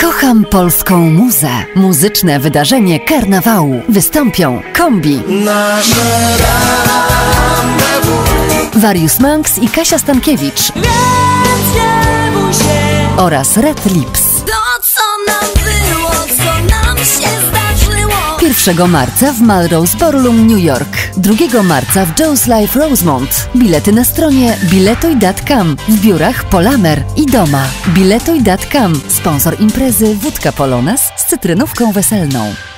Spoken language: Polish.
Kocham polską muzę. Muzyczne wydarzenie karnawału. Wystąpią Kombi, Warius Manx i Kasia Stankiewicz oraz Red Lips. 1 marca w Melrose Ballroom New York. 2 marca w Joe's Life Rosemont. Bilety na stronie biletoid.com, w biurach Polamer i doma. Biletoid.com. Sponsor imprezy Wódka Polones z cytrynówką weselną.